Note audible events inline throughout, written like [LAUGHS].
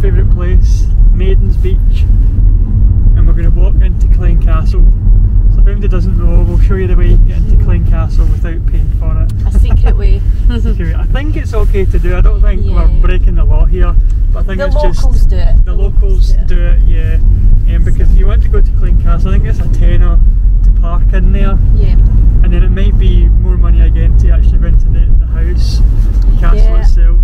favourite place, Maidens Beach, and we're going to walk into Culzean Castle. So if anybody doesn't know, we'll show you the way you get into Culzean Castle without paying for it. A secret way. [LAUGHS] Secret. I think it's okay to do. I don't think Yeah. we're breaking the law here, but I think the it's just locals do it. the locals do it, yeah. Um, because if you want to go to Culzean Castle, I think it's a tenner to park in there, Yeah. and then it might be more money again to actually into the, the house, the castle Yeah. itself.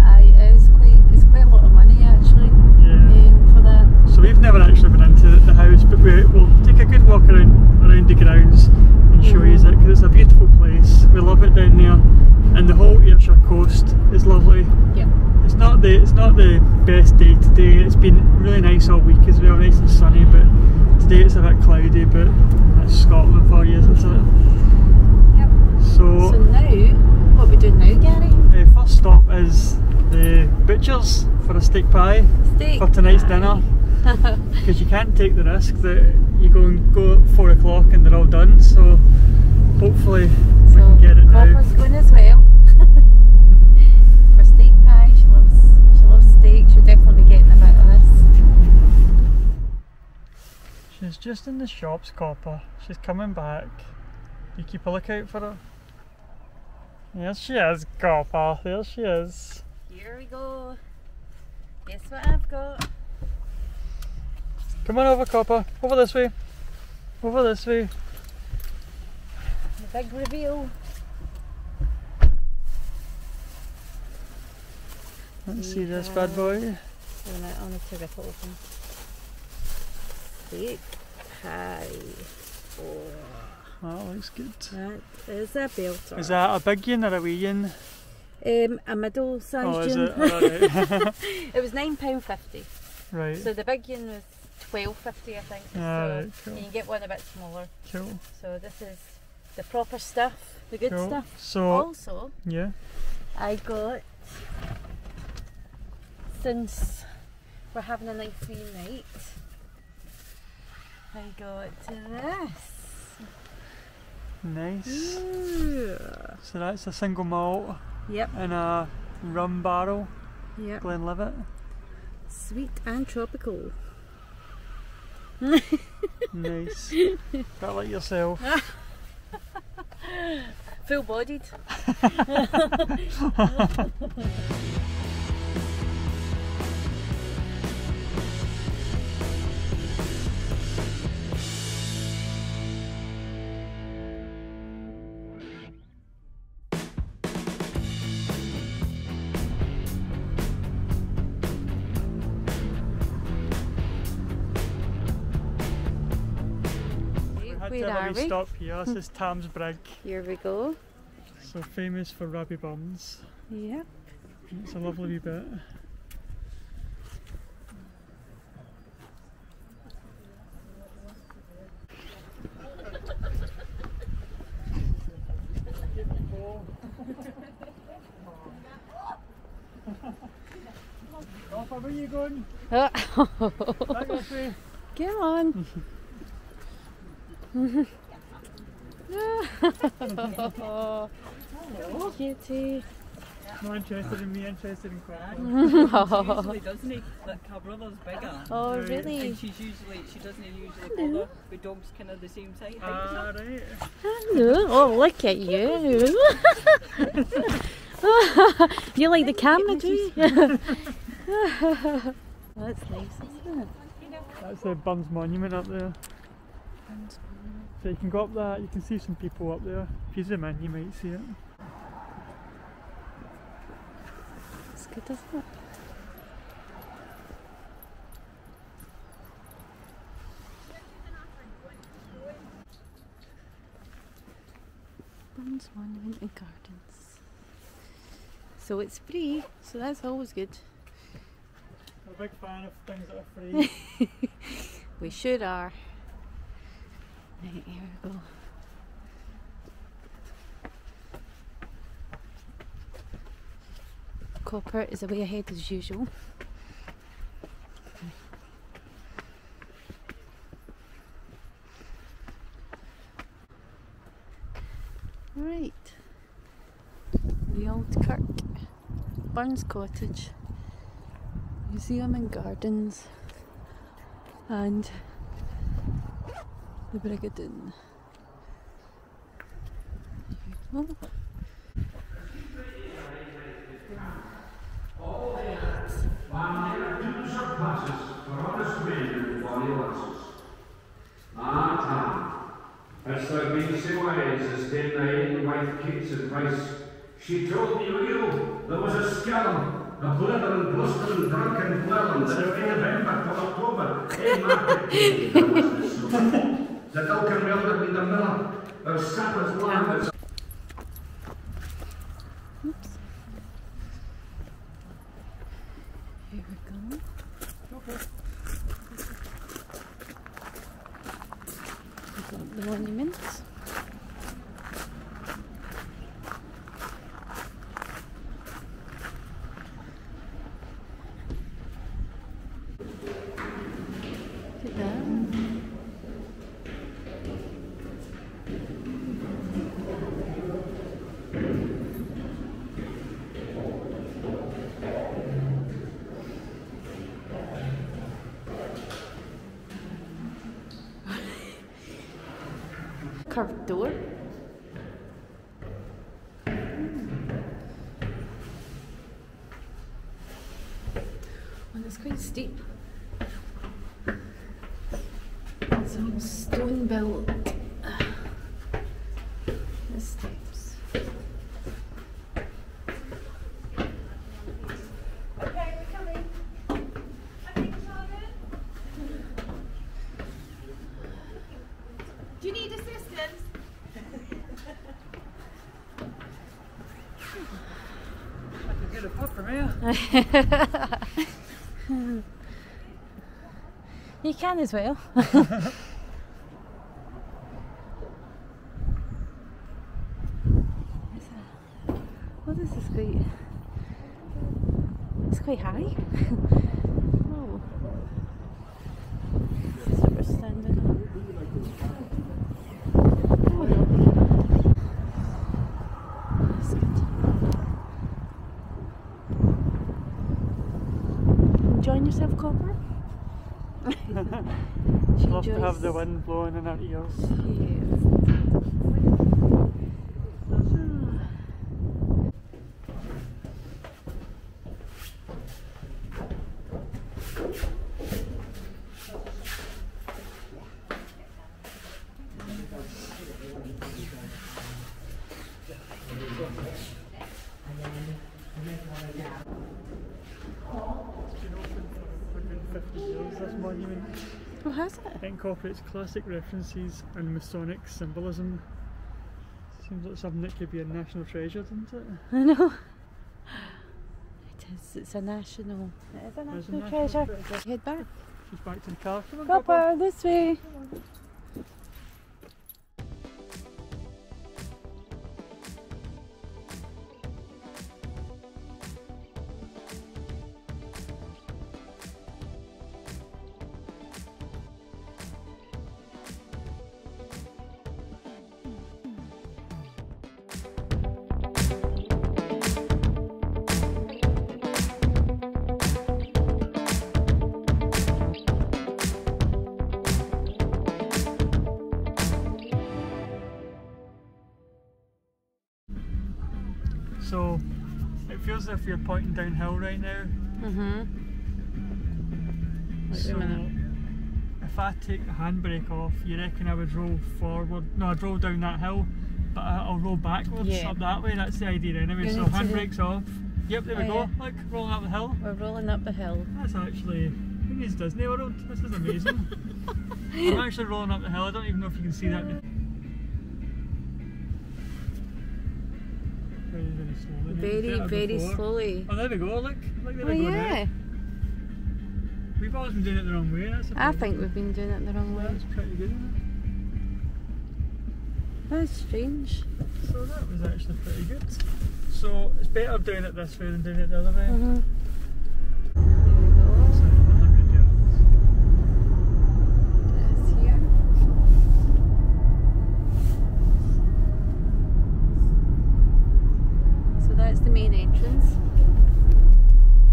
Aye, it is quite, it's quite a lot of money actually Yeah. um, for that. So we've never actually been into the, house, but we, we'll take a good walk around around the grounds and show you it because it's a beautiful place. We love it down there, and the whole Ayrshire coast is lovely. Yeah. It's not the it's not the best day today. It's been really nice all week as well, nice and sunny. But today it's a bit cloudy. But that's Scotland for you, isn't it? So, So now, what are we doing now, Gary? the first stop is the butchers for a steak pie Steak. for tonight's dinner. [LAUGHS] Because you can't take the risk that you go and go at four o'clock and they're all done. So hopefully we can get it now. Copper's going as well. [LAUGHS] for steak pie, she loves, she loves steak. She'll definitely be getting a bit of this. She's just in the shops, Copper. She's coming back. You keep a lookout for her. Yes, she is, Copper. There she is. Here we go. Guess what I've got? Come on over, Copper. Over this way. Over this way. The big reveal. Let's see this bad boy. I need to rip it open. Pie. Oh, That looks good. that is a belter. Is that a big yin or a wee yin? Um, a middle sized Oh, is it? Alright. it was nine pound fifty. right. So the big yin was twelve fifty, I think. Alright, so cool. you can get one a bit smaller. Cool. So this is the proper stuff, the good cool. stuff. So, Also, yeah. I got since we're having a nice wee night. I got this. Nice. Ooh. So that's a single malt Yep. in a rum barrel, Yep. Glenlivet. Sweet and tropical. Nice. [LAUGHS] Bit like yourself. [LAUGHS] Full bodied. [LAUGHS] had Where to have are a wee we? stop here. This is Tams Brig, Here we go. so famous for Rabbie Burns. Yep. It's a lovely wee bit. Off, where are you going? Back this way. Come on. [LAUGHS] Kitty. Not interested in me, interested in Craig. usually doesn't he? Like her brother's bigger. Oh, Right. really? And she's usually she doesn't usually bother with dogs kind of the same size. Ah, right. Hello. Oh, look at you. [LAUGHS] you like the camera, do you? [LAUGHS] That's nice, isn't it? That's the Burns Monument up there. So you can go up that, you can see some people up there. If you zoom in, you might see it. It's good, isn't it? Burns Monument and Gardens. So it's free, so that's always good. I'm a big fan of things that are free. [LAUGHS] We sure are. Right, here we go. Copper is away ahead as usual. Right, the old Kirk, Burns Cottage, Museum and Gardens and the Brig o Doon. Oh, surpasses for honest men and bonny lasses. Ah, Tam, hast thou been so wise as ten thy ain wife Kate's advice? She told me there was a scallum, a blithering, blustering, drunken whirling that if November till October, [LAUGHS] wasn't so. The Duncan Welder be the miller, our sappers land is oops. Here we go. We've got the monuments. Look at that. Curved door. And it's quite steep. It's all stone built. The steps. Okay, we're coming. I think it's all good. Do you need assistance? I can get a pub from here. [LAUGHS] you can as well. [LAUGHS] What is this quite? It's quite high. oh. This is what we're standing on. Oh. That's good. Enjoying yourself, Copper? She [LAUGHS] Love to have the wind blowing in our ears been open for 150 years, this monument. Oh, has it? It incorporates classic references and Masonic symbolism. Seems like something that could be a national treasure, doesn't it? I know. [LAUGHS] It is. It's a national. It is a It's a national national treasure. treasure. Head back. She's back to the car. Come on, Copper, this way. So it feels as if you're pointing downhill right now. Mm-hmm. Wait so a minute. if I take the handbrake off, you reckon I would roll forward? No, I'd roll down that hill, but I'll roll backwards Yeah. up that way. That's the idea anyway. You so handbrake's off. Yep, there we Oh, go. yeah. Look, rolling up the hill. We're rolling up the hill. That's actually who needs Disney World? This is amazing. [LAUGHS] I'm actually rolling up the hill. I don't even know if you can see that. Slowly. Very, very before. slowly. Oh, there we go. Look, look there Oh we go yeah. now. We've always been doing it the wrong way. That's I think we've been doing it the wrong way. That's pretty good. That's strange. So that was actually pretty good. So it's better doing it this way than doing it the other way. Mm-hmm. There we go. So 100 yards. That's here. So that That's the main entrance.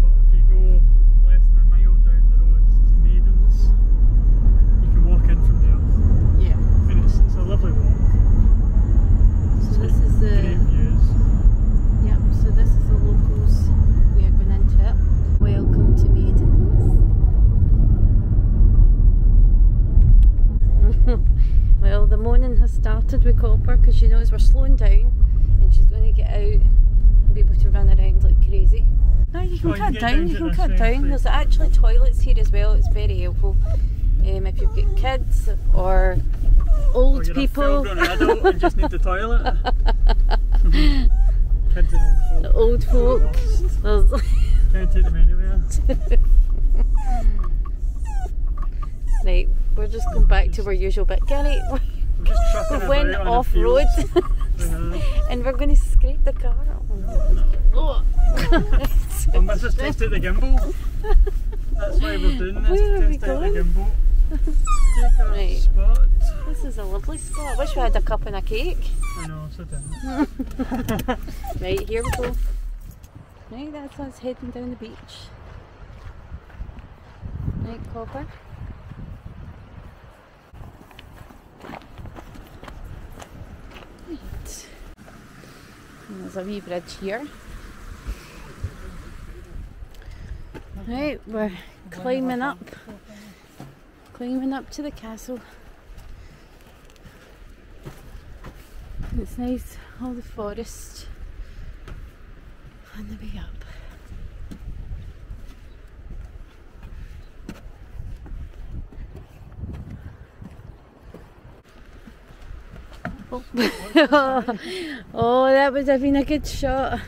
But if you go less than a mile down the road to Maidens, you can walk in from there. Yeah. And it's, it's a lovely walk. So this is Great the views. yep. So this is the locals. We are going into it. Welcome to Maidens. well, the morning has started with Copper because she knows we're slowing down, and she's going to get out and be able to run around like crazy. No, you can Oh, cut down. down You can cut down. There's actually toilets here as well. It's very helpful. Um, if you've got kids or Or old a people. and just need the toilet. [LAUGHS] Kids and old folk. old folk. [LAUGHS] Can't take them anywhere. right, we're just going back to our usual bit. Gary, We're just trucking [LAUGHS] we went off road fields. I [LAUGHS] know. Mm-hmm. and we're going to scrape the car. [LAUGHS] Oh. Well, let's just test out the gimbal. That's why we're doing this, Where are to we test out the going? gimbal. [LAUGHS] Take Right. spot. this is a lovely spot. I wish we had a cup and a cake. I know, so. Right, here we go. Right, that's us heading down the beach. Right, Copper. Right. There's a wee bridge here. Right, we're climbing up. Climbing up to the castle. It's nice, all the forest on the way up. [LAUGHS] Oh. that would have been a good shot.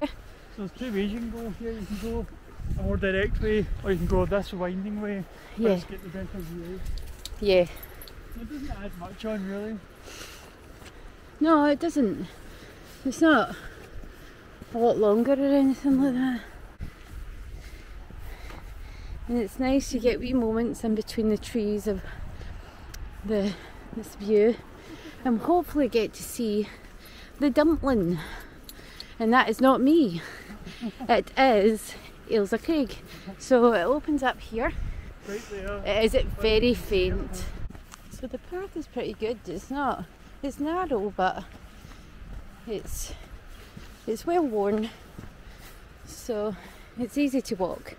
So there's two ways you can go here. You can go a more direct way, or you can go this winding way. Yeah, Let's get the better view. yeah. It doesn't add much on really. No, it doesn't. It's not a lot longer or anything like that. And it's nice you get wee moments in between the trees of the this view and hopefully get to see the dumpling. And that is not me. It is Ailsa Craig. So it opens up here. Right there. Is it very faint. So the path is pretty good. It's not it's narrow but it's it's well worn. So it's easy to walk.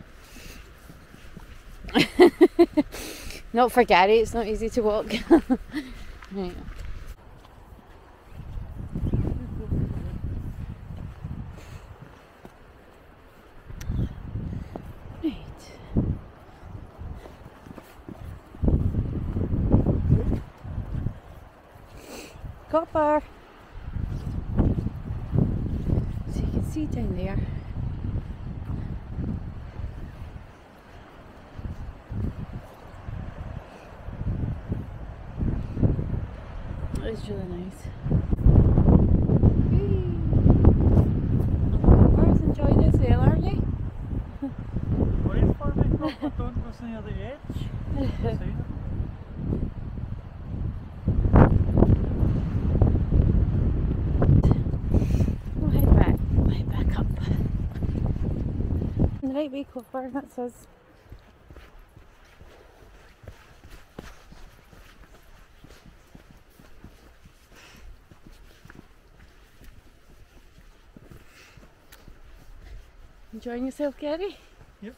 [LAUGHS] not for Gary, it's not easy to walk. [LAUGHS] right. Copper. So you can see down there. It's really nice. Whee! Copper's enjoying it as aren't you? Wait for me, don't go near the edge. Beside it. We'll head back. We'll head back up. And the right way, Copper, that's us. Enjoying yourself, Gary? Yep.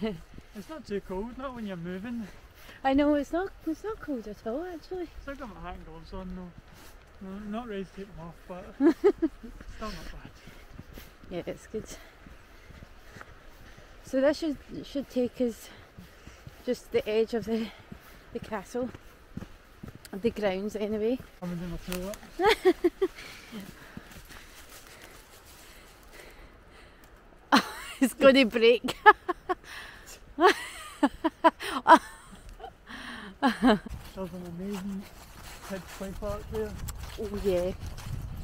[LAUGHS] it's not too cold, not when you're moving. I know it's not it's not cold at all actually. Still got my hat and gloves on though. No, not ready to take them off, but [LAUGHS] still not bad. Yeah, it's good. So this should should take us just the edge of the the castle. The grounds anyway. [LAUGHS] Coming down the toilet. It's gonna break. There's an amazing kids play park there. oh yeah.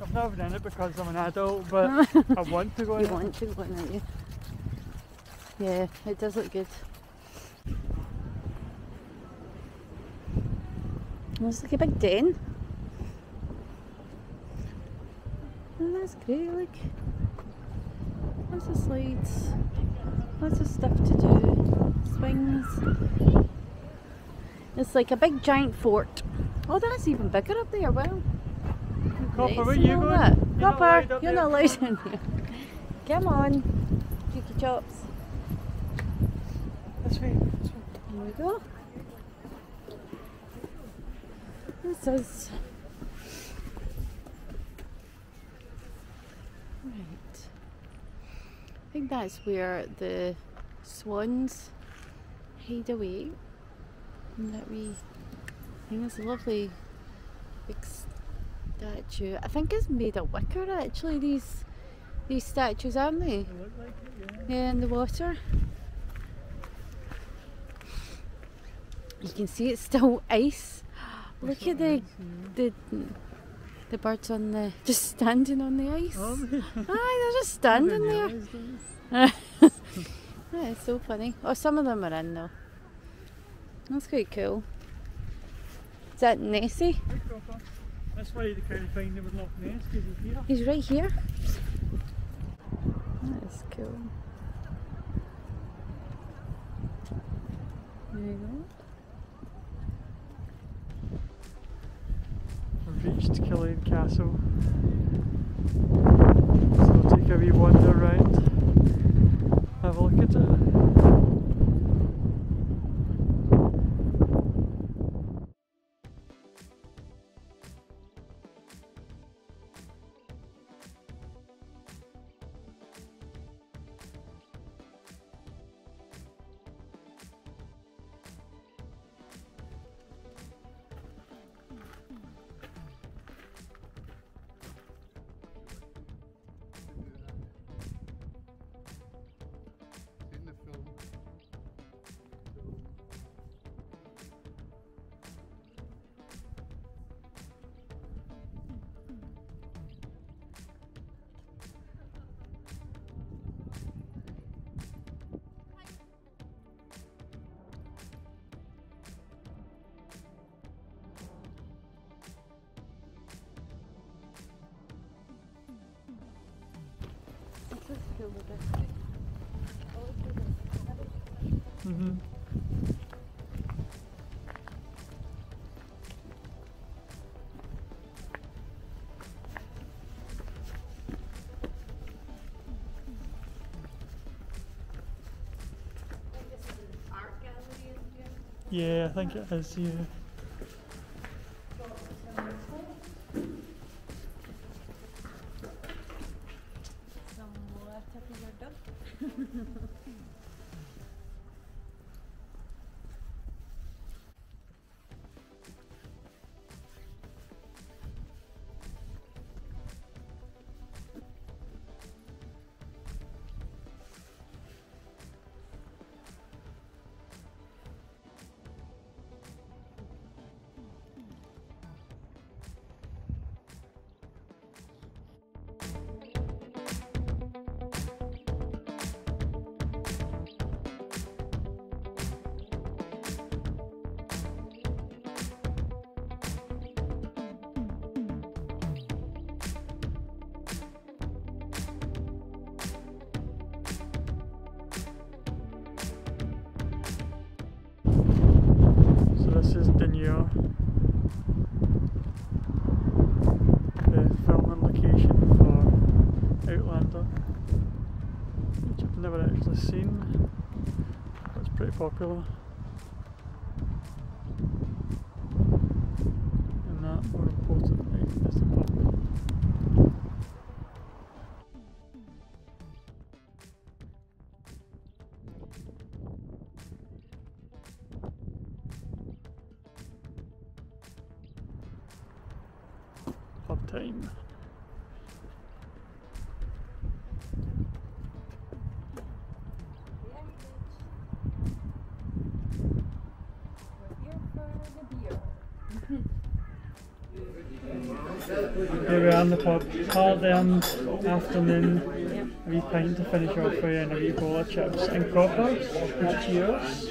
I've never been in it because I'm an adult, but I [LAUGHS] want to go in You it. want to go in, don't you? Yeah, it does look good. Looks like a big den. Oh, that's great, look. Lots of slides. Lots of stuff to do. Swings. It's like a big giant fort. Oh, that's even bigger up there, wow. Copper, Nice where you going? that. You're Copper, up you're there. not allowed in here. Come on, cheeky chops. This way. This way. Here we go. This is right. I think that's where the swans hide away. And that we I think it's a lovely big statue. I think it's made of wicker actually, these these statues, aren't they? They like it, yeah. Yeah, in the water. You can see it's still ice. Look at the the the birds on the just standing on the ice. Oh, Aye, they're just standing there. realised it. That is so funny. Oh, some of them are in though. That's quite cool. Is that Nessie? That's why they can't find him with Loch Ness, because he's here. He's right here. That is cool. There you go. Reached Culzean Castle. So we'll take a wee wander around. Have a look at it. Mm-hmm. Yeah, I think it is, yeah. Popular. And that, more importantly, is the pub. In the pub, hard earned afternoon, a wee pint to finish off for you and a wee bowl of chips and copper, which yours.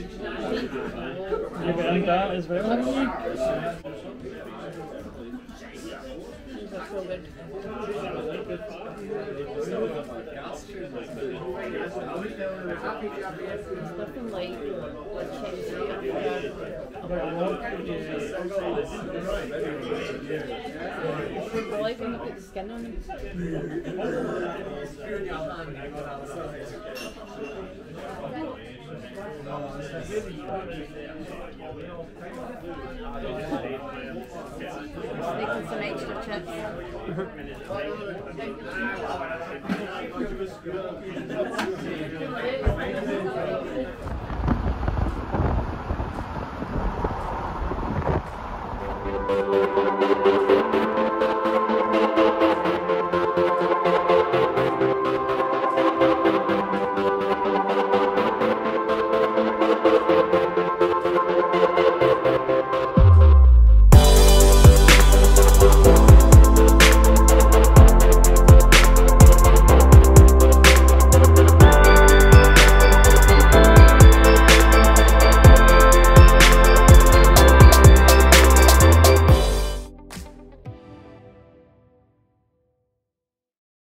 You've earned that as well, haven't you? There's nothing like you the. Making some extra chips.